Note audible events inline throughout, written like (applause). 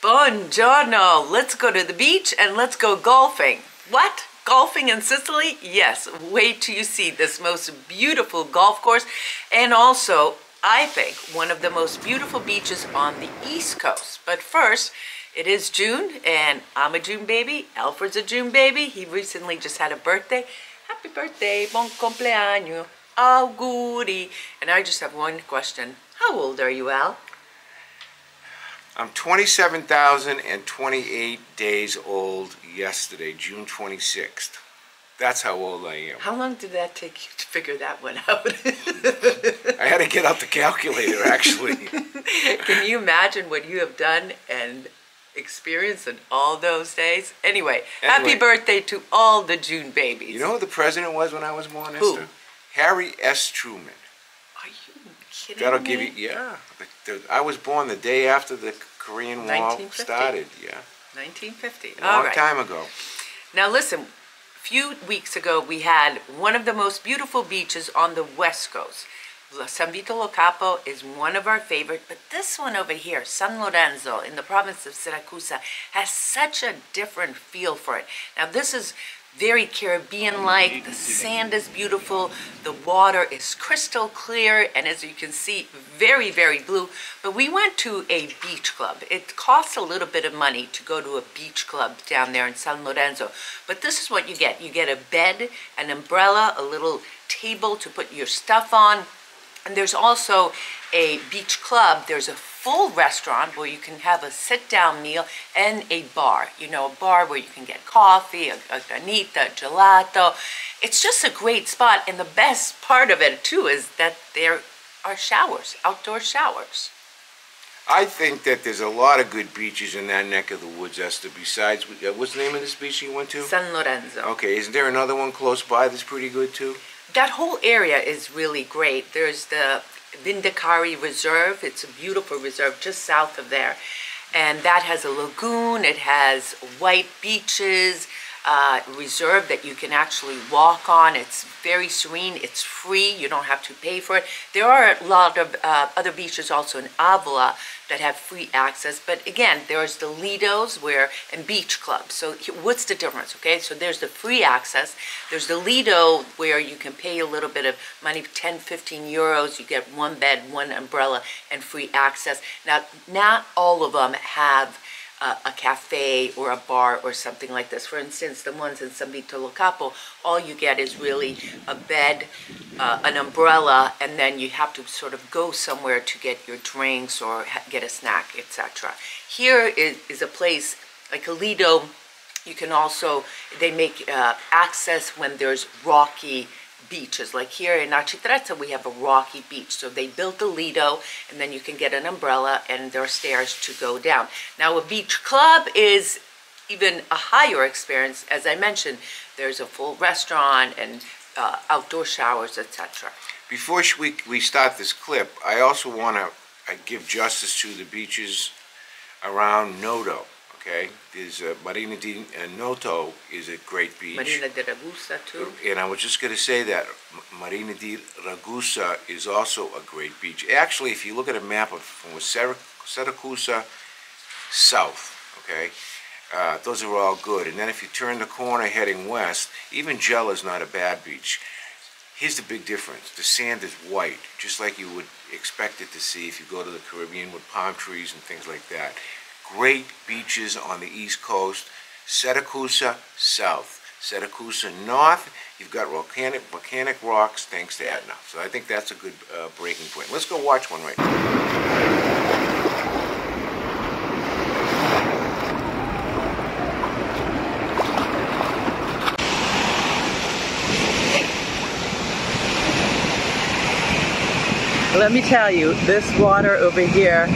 Buongiorno! Let's go to the beach and let's go golfing. What? Golfing in Sicily? Yes, wait till you see this most beautiful golf course and also, I think, one of the most beautiful beaches on the East Coast. But first, it is June and I'm a June baby. Alfred's a June baby. He recently just had a birthday. Happy birthday, bon compleaños, auguri. And I just have one question. How old are you, Al? I'm 27,028 days old yesterday, June 26th. That's how old I am. How long did that take you to figure that one out? I had to get out the calculator, actually. (laughs) Can you imagine what you have done and experienced in all those days? Anyway, happy birthday to all the June babies. You know who the president was when I was born, Who? Eszter? Harry S. Truman. Are you kidding That'll me? give you, yeah. The, the, I was born the day after the Korean War 1950. started, yeah. 1950. A long right. time ago. Now listen, a few weeks ago we had one of the most beautiful beaches on the west coast. San Vito Lo Capo is one of our favorite, but this one over here, San Lorenzo in the province of Siracusa, has such a different feel for it. Now this is very Caribbean-like, the sand is beautiful, the water is crystal clear, and as you can see, very, very blue. But we went to a beach club. It costs a little bit of money to go to a beach club down there in San Lorenzo. But this is what you get. You get a bed, an umbrella, a little table to put your stuff on, and there's also a beach club. There's a full restaurant where you can have a sit-down meal and a bar. You know, a bar where you can get coffee, a, a granita, gelato. It's just a great spot. And the best part of it, too, is that there are showers, outdoor showers. I think that there's a lot of good beaches in that neck of the woods, Eszter, besides, uh, what's the name of this beach you went to? San Lorenzo. Okay, isn't there another one close by that's pretty good too? That whole area is really great. There's the Vendicari Reserve. It's a beautiful reserve just south of there. And that has a lagoon. It has white beaches, uh, reserve that you can actually walk on. It's very serene. It's free. You don't have to pay for it. There are a lot of uh, other beaches also in Avola that have free access. But again, there's the Lidos where and beach clubs. So what's the difference? Okay, so there's the free access. There's the Lido where you can pay a little bit of money, 10, 15 euros. You get one bed, one umbrella, and free access. Now, not all of them have uh, a cafe or a bar or something like this. For instance, the ones in San Vito Lo Capo, all you get is really a bed, uh, an umbrella, and then you have to sort of go somewhere to get your drinks or get a snack, etc. Here is, is a place like a Lido. You can also, they make uh, access when there's rocky beaches. Like here in Acitrezza, we have a rocky beach. So they built a Lido, and then you can get an umbrella, and there are stairs to go down. Now, a beach club is even a higher experience. As I mentioned, there's a full restaurant and uh, outdoor showers, etc. Before we, we start this clip, I also want to give justice to the beaches around Noto, okay? There's uh, Marina di Noto is a great beach. Marina di Ragusa, too. And I was just going to say that M- Marina di Ragusa is also a great beach. Actually, if you look at a map of from Siracusa south, okay, uh, those are all good. And then if you turn the corner heading west, even Gela is not a bad beach. Here's the big difference. The sand is white, just like you would expect it to see if you go to the Caribbean with palm trees and things like that. Great beaches on the east coast. Siracusa south. Siracusa north, you've got volcanic, volcanic rocks thanks to Etna. So I think that's a good uh, breaking point. Let's go watch one right now. Let me tell you, this water over here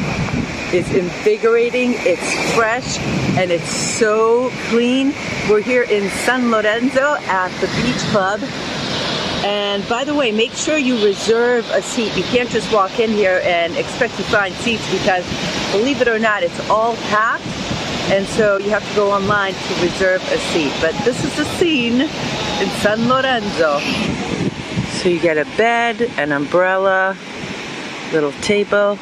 is invigorating, it's fresh, and it's so clean. We're here in San Lorenzo at the beach club. And by the way, make sure you reserve a seat. You can't just walk in here and expect to find seats because, believe it or not, it's all packed. And so you have to go online to reserve a seat. But this is the scene in San Lorenzo. So you get a bed, an umbrella, little table,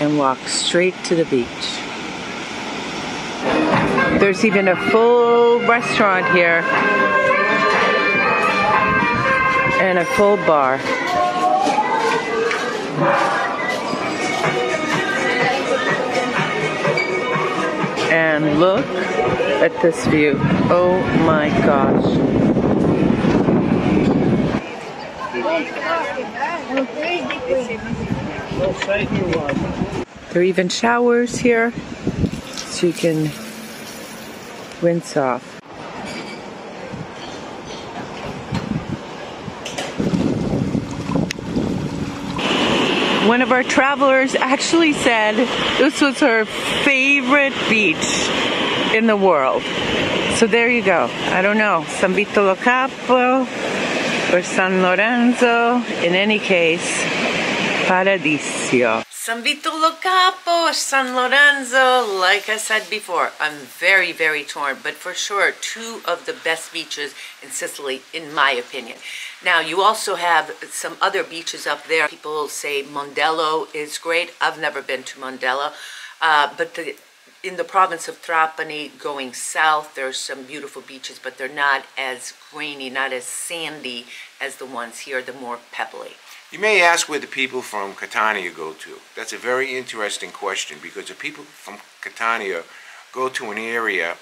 and walk straight to the beach. There's even a full restaurant here and a full bar. And look at this view. Oh my gosh. There are even showers here so you can rinse off. One of our travelers actually said this was her favorite beach in the world. So there you go. I don't know, San Vito lo Capo or San Lorenzo. In any case, Paradisio. San Vito lo Capo, San Lorenzo, like I said before, I'm very, very torn, but for sure, two of the best beaches in Sicily, in my opinion. Now, you also have some other beaches up there. People say Mondello is great. I've never been to Mondello, uh, but the, in the province of Trapani, going south, there's some beautiful beaches, but they're not as grainy, not as sandy as the ones here, the more pebbly. You may ask where the people from Catania go to. That's a very interesting question because the people from Catania go to an area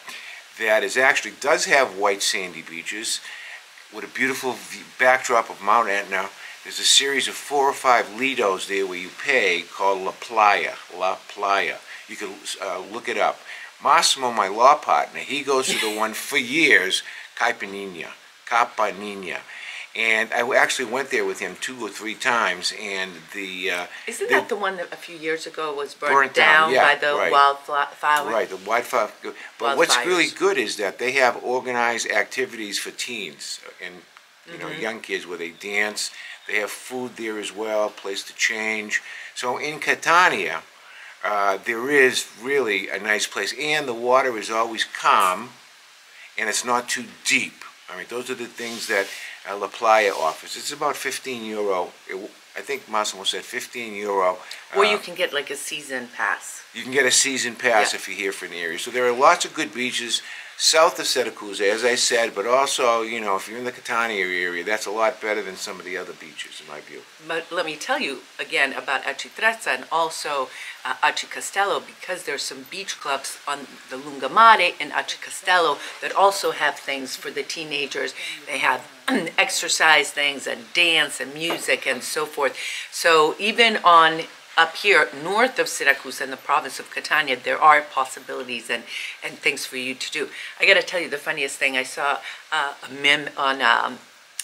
that is actually does have white sandy beaches with a beautiful backdrop of Mount Etna. There's a series of four or five lidos there where you pay called La Plaia. La Plaia. You can uh, look it up. Massimo, my law partner, he goes to the one for years, Caipirinha. Caipirinha. And I actually went there with him two or three times, and the uh, Isn't the- that the one that a few years ago was burnt, Burnt down, down, yeah, by the right. wildfire? Right, the wildfire. But what's really good is that they have organized activities for teens and you know Mm-hmm. young kids where they dance. They have food there as well, place to change. So in Catania, uh, there is really a nice place, and the water is always calm, and it's not too deep. I mean, those are the things that uh, La Plaia office. It's about 15 euro. It, I think Massimo said 15 euro. Or uh, you can get like a season pass. you can get a season pass Yeah. if you're here for an area. So there are lots of good beaches south of Syracuse, as I said, but also, you know, if you're in the Catania area, that's a lot better than some of the other beaches, in my view. But let me tell you again about Acitrezza and also uh, Aci Castello because there's some beach clubs on the Lungomare and Aci Castello that also have things for the teenagers. They have (clears throat) exercise things and dance and music and so forth. So even on up here north of Syracuse in the province of Catania, there are possibilities and, and things for you to do. I got to tell you the funniest thing. I saw uh, a meme on um,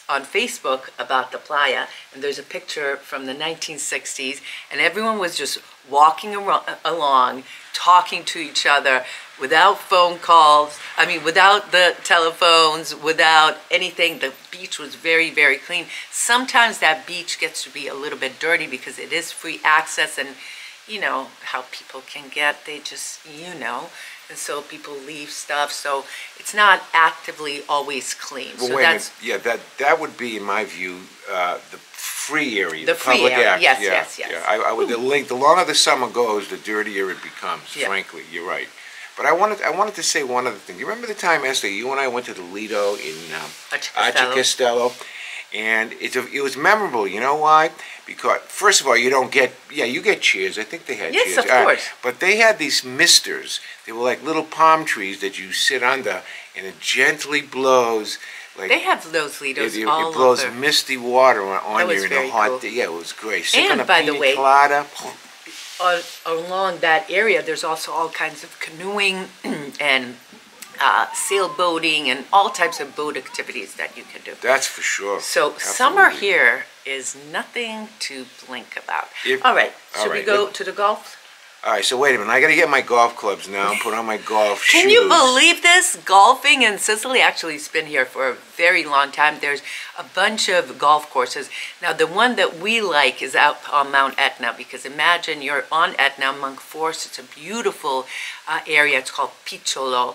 on Facebook about the Plaia, and there's a picture from the 1960s, and everyone was just walking along, talking to each other without phone calls. I mean, without the telephones, without anything. The beach was very, very clean. Sometimes that beach gets to be a little bit dirty because it is free access, and you know how people can get. They just, you know. And so people leave stuff, so it's not actively always clean. Well, so wait a that's minute. Yeah, that, that would be, in my view, uh, the free area, The the free public area. act. Yes, yeah, yes, yes. Yeah, I, I would, the link, the longer the summer goes, the dirtier it becomes, Yeah. frankly, you're right. But I wanted, I wanted to say one other thing. You remember the time, Eszter, you and I went to the Lido in, um, Castello. Castello, and it's a, it was memorable. You know why? Because first of all, you don't get yeah, you get cheers. I think they had Yes, cheers. of All right. course. But they had these misters. They were like little palm trees that you sit under, and it gently blows. Like They have those Lidos it, it, all it blows over. misty water on, on you in a hot cool. day. Yeah, it was great. Sit And by the way- colada. Al- along that area, there's also all kinds of canoeing (clears throat) and uh, sailboating and all types of boat activities that you can do. That's for sure. So summer here is nothing to blink about. If- all right, all should we go to the golf? All right, so wait a minute. I got to get my golf clubs now and put on my golf shoes. Can you believe this? Golfing in Sicily actually has been here for a very long time. There's a bunch of golf courses. Now, the one that we like is out on Mount Etna because imagine you're on Etna, Monk Forest. It's a beautiful uh, area. It's called Picciolo.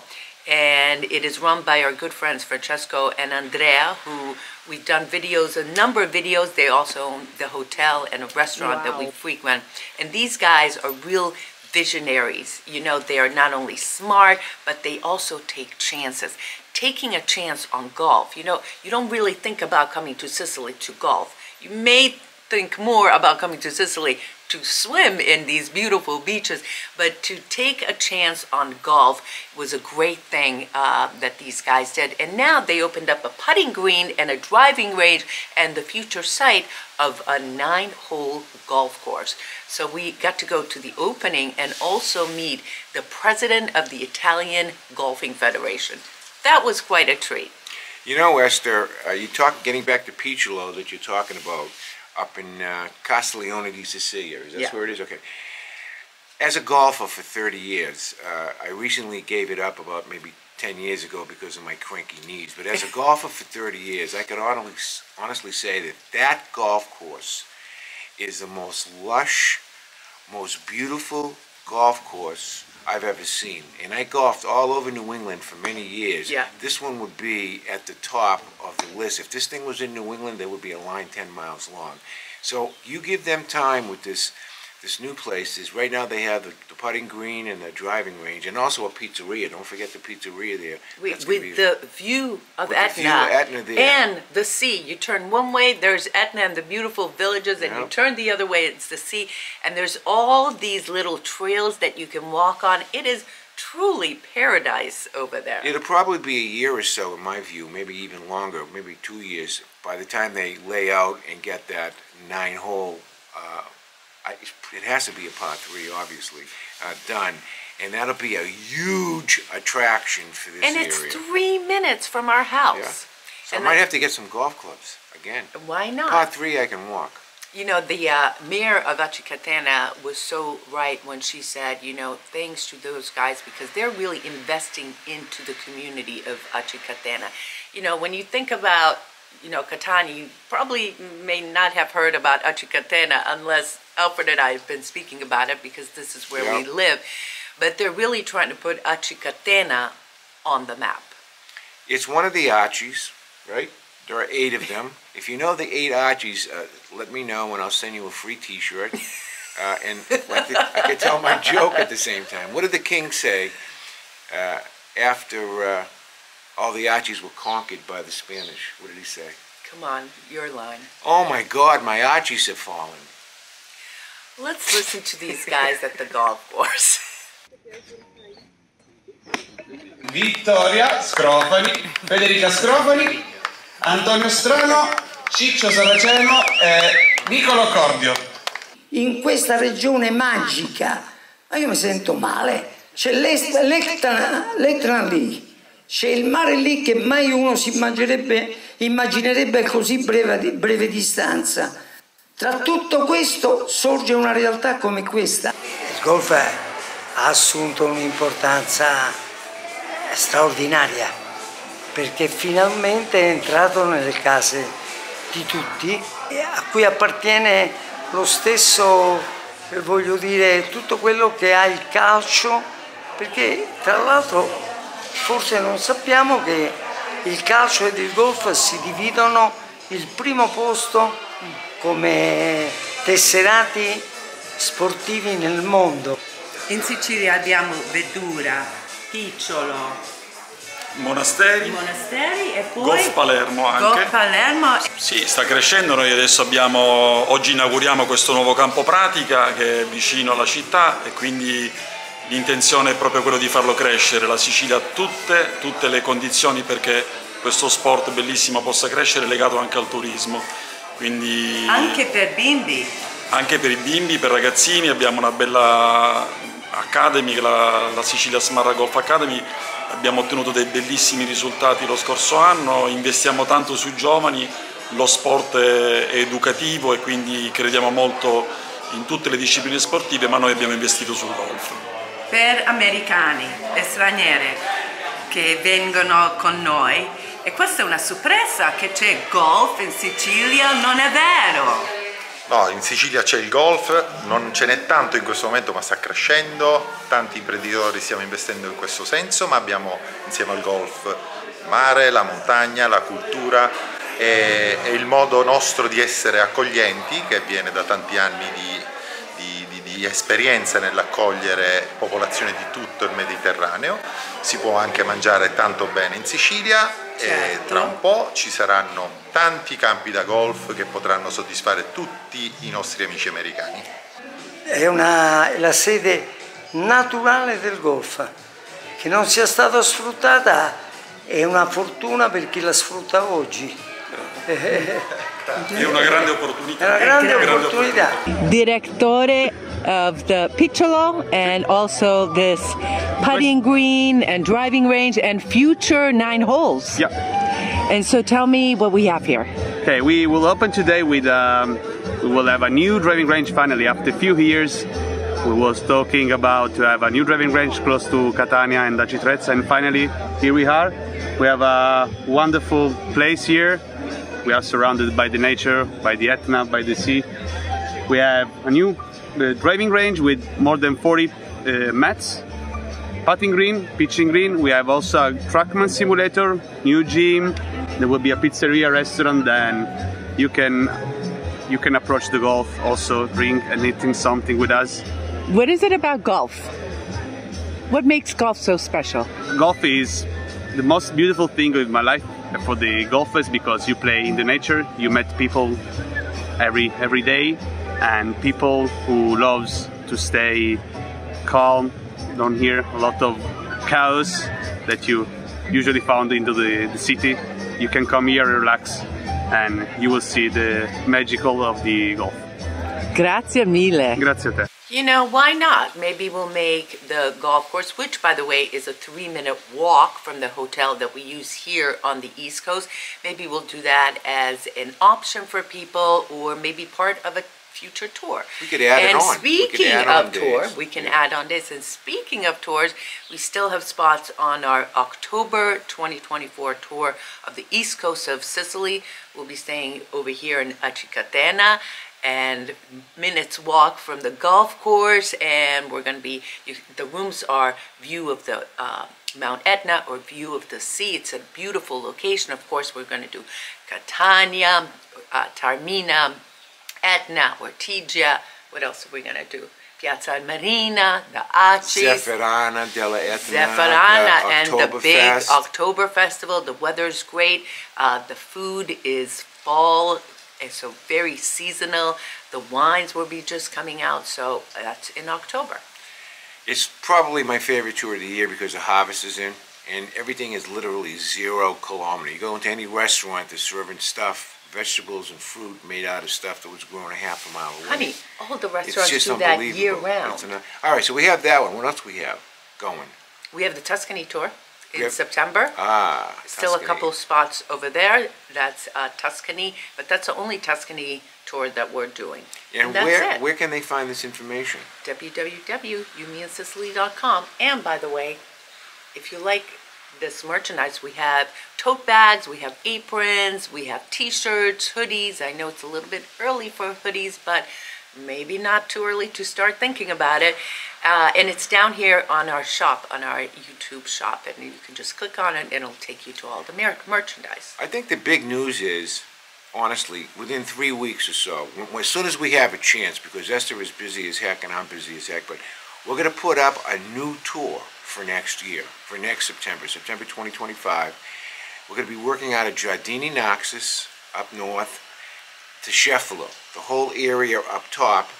And it is run by our good friends Francesco and Andrea, who we've done videos, a number of videos. They also own the hotel and a restaurant that we frequent. And these guys are real visionaries. You know, they are not only smart, but they also take chances. Taking a chance on golf, you know, you don't really think about coming to Sicily to golf. You may think more about coming to Sicily to swim in these beautiful beaches, but to take a chance on golf was a great thing uh, that these guys did. And now they opened up a putting green and a driving range and the future site of a nine-hole golf course. So we got to go to the opening and also meet the president of the Italian Golfing Federation. That was quite a treat. You know, Eszter, uh, you talk, getting back to Picciolo that you're talking about, up in uh, Castiglione di Sicilia. Is that Yeah. where it is? Okay. As a golfer for 30 years, uh, I recently gave it up about maybe 10 years ago because of my cranky knees. But as a (laughs) golfer for 30 years, I could honestly, honestly say that that golf course is the most lush, most beautiful golf course I've ever seen. And I golfed all over New England for many years. Yeah. This one would be at the top of the list. If this thing was in New England, there would be a line 10 miles long. So you give them time with this this new place. Is right now they have the, the putting green and the driving range, and also a pizzeria. Don't forget the pizzeria there. We, That's gonna be- with the view of With the Etna, view of Etna there. and the sea. You turn one way, there's Etna and the beautiful villages, and you turn the other way, it's the sea. And there's all these little trails that you can walk on. It is truly paradise over there. It'll probably be a year or so, in my view, maybe even longer, maybe two years, by the time they lay out and get that nine-hole, it has to be a par three, obviously, uh, done. And that'll be a huge attraction for this and area. it's three minutes from our house. So I might have to get some golf clubs, again. Why not? Par three, I can walk. You know, the uh, mayor of Acicatena was so right when she said, you know, thanks to those guys because they're really investing into the community of Acicatena. You know, when you think about, you know, Catania, you probably may not have heard about Acicatena unless Alfred and I have been speaking about it because this is where we live. But they're really trying to put Acicatena on the map. It's one of the Archies, right? There are eight of them. (laughs) If you know the eight Archies, uh, let me know and I'll send you a free T-shirt. (laughs) Uh, and like the, I could tell my joke at the same time. What did the king say uh, after uh, all the Archies were conquered by the Spanish? What did he say? Come on, your line. Oh my God, my Archies have fallen. Let's listen to these guys at the golf course. (laughs) Vittoria Scrofani, Federica Scrofani, Antonio Strano, Ciccio Saraceno e Nicolo Cordio. in questa regione magica, ma io mi sento male, c'è l'Etna lì, c'è il mare lì che mai uno si immaginerebbe, immaginerebbe a così breve, breve distanza. Tra tutto questo sorge una realtà come questa. Il golf ha assunto un'importanza straordinaria perché finalmente è entrato nelle case di tutti e a cui appartiene lo stesso, eh, voglio dire, tutto quello che ha il calcio, perché tra l'altro forse non sappiamo che il calcio ed il golf si dividono il primo posto come tesserati sportivi nel mondo. In Sicilia abbiamo Vedura, Picciolo, Monasteri, Monasteri e poi Golf Palermo anche. Golf Palermo. Sì, sta crescendo. Noi adesso abbiamo, oggi inauguriamo questo nuovo campo pratica che è vicino alla città e quindi l'intenzione è proprio quello di farlo crescere. La Sicilia ha tutte, tutte le condizioni perché questo sport bellissimo possa crescere legato anche al turismo. Quindi Anche per bimbi. anche per i bimbi, per ragazzini, abbiamo una bella academy, la, la Sicilia Smarra Golf Academy, abbiamo ottenuto dei bellissimi risultati lo scorso anno, investiamo tanto sui giovani, lo sport è educativo e quindi crediamo molto in tutte le discipline sportive, ma noi abbiamo investito sul golf. Per americani e stranieri che vengono con noi e questa è una sorpresa che c'è golf in Sicilia, non è vero. No, in Sicilia c'è il golf, non ce n'è tanto in questo momento ma sta crescendo, tanti imprenditori stiamo investendo in questo senso, ma abbiamo insieme al golf il mare, la montagna, la cultura e, e il modo nostro di essere accoglienti che viene da tanti anni di, di- di- di esperienza nell'accogliere popolazioni di tutto il Mediterraneo, si può anche mangiare tanto bene in Sicilia e Certo. tra un po' ci saranno tanti campi da golf che potranno soddisfare tutti i nostri amici americani. È, una, è la sede naturale del golf. Che non sia stata sfruttata è una fortuna per chi la sfrutta oggi. È una grande È opportunità. una grande Grande opportunità. Direttore of the Picciolo and also this putting green and driving range and future nine holes. Yeah. And so tell me what we have here. Okay, we will open today with um, we will have a new driving range finally after a few years. We was talking about to have a new driving range close to Catania and Acitrezza, and finally here we are. We have a wonderful place here. We are surrounded by the nature, by the Etna, by the sea. We have a new uh, driving range with more than 40 uh, mats putting green, pitching green. We have also a trackman simulator, new gym. There will be a pizzeria, restaurant. Then you can you can approach the golf, also drink and eating something with us. What is it about golf? What makes golf so special? Golf is the most beautiful thing in my life for the golfers because you play in the nature. You met people every every day, and people who loves to stay calm. Don't hear a lot of chaos that you usually found into the, the city. You can come here, relax, and you will see the magical of the golf. Grazie mille. Grazie a te. You know, why not? Maybe we'll make the golf course, which, by the way, is a three minute walk from the hotel that we use here on the East Coast. Maybe we'll do that as an option for people or maybe part of a future tour. We could add it and on. Speaking on of tour, days. we can add on this. And speaking of tours, we still have spots on our October 2024 tour of the east coast of Sicily. We'll be staying over here in Acicatena and minutes walk from the golf course and we're going to be you, the rooms are view of the uh, mount etna or view of the sea it's a beautiful location of course we're going to do catania uh, taormina etna ortigia what else are we going to do piazza marina the acis Zafferana della Etna. Zafferana the and the big. October festival. The weather's great. Uh, the food is fall, and so very seasonal. The wines will be just coming out, so that's in October. It's probably my favorite tour of the year because the harvest is in and everything is literally zero kilometer. You go into any restaurant, they're serving stuff, vegetables and fruit made out of stuff that was grown a half a mile away. Honey, all the it's restaurants just do that year round. It's an- all right, so we have that one. What else we have going? We have the Tuscany tour in Yep. September. Ah, Still a Tuscany. couple spots over there. That's uh, Tuscany, but that's the only Tuscany tour that we're doing. And, that's where it. where can they find this information? www.youmeandsicily.com. And by the way, if you like this merchandise, we have tote bags, we have aprons, we have t-shirts, hoodies. I know it's a little bit early for hoodies, but maybe not too early to start thinking about it. Uh, and it's down here on our shop, on our YouTube shop, and you can just click on it and it'll take you to all the mer- merchandise. I think the big news is, honestly, within three weeks or so, when, as soon as we have a chance, because Eszter is busy as heck and I'm busy as heck, but we're going to put up a new tour for next year, for next September, September 2025. We're going to be working out of Giardini Naxos up north to Cefalù, the whole area up top,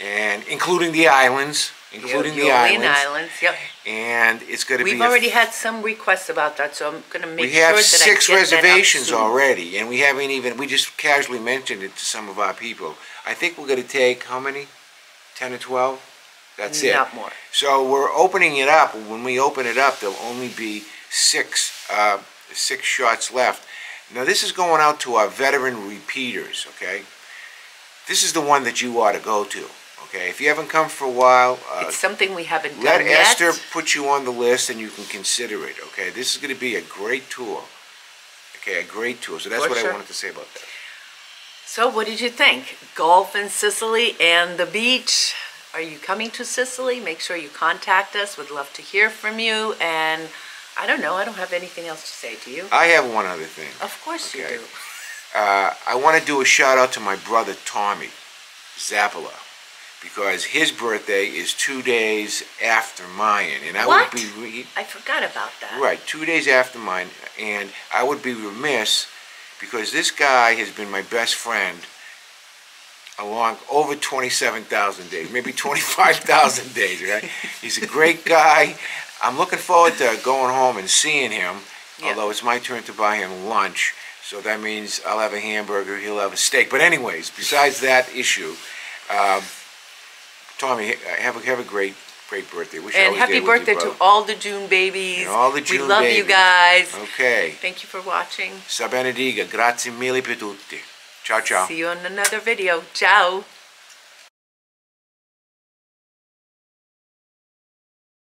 and including the islands, including the Aeolian islands. Islands, yep. And it's going to be We've already had some requests about that, so I'm going to make we sure that six I get that up reservations already, and we haven't even, we just casually mentioned it to some of our people. I think we're gonna take, how many? Ten or twelve? That's it. Not more. So we're opening it up, when we open it up, there'll only be six, uh, six shots left. Now, this is going out to our veteran repeaters, okay? This is the one that you ought to go to, okay? If you haven't come for a while, uh, It's something we haven't let done yet. Eszter put you on the list and you can consider it, okay? This is gonna be a great tour. Okay, a great tour, so that's For what sure. I wanted to say about that. So what did you think? Golf in Sicily and the beach. Are you coming to Sicily? Make sure you contact us. Would love to hear from you. And I don't know. I don't have anything else to say. to you? I have one other thing. Of course Okay. you do. Uh, I wanna do a shout out to my brother Tommy Zappala. because his birthday is two days after mine, and I What? would be re- I forgot about that. right two days after mine, and I would be remiss because this guy has been my best friend along over twenty-seven thousand days, maybe twenty-five thousand days. Right? He's a great guy. I'm looking forward to going home and seeing him. Yeah. Although it's my turn to buy him lunch, so that means I'll have a hamburger, he'll have a steak. But anyways, besides that issue, um, Tommy, have a have a great great birthday. Wish And happy you, birthday to all the June babies. And all the June babies We love you guys. Okay. Thank you for watching. Sa benediga, grazie mille per tutti. Ciao ciao. See you on another video. Ciao.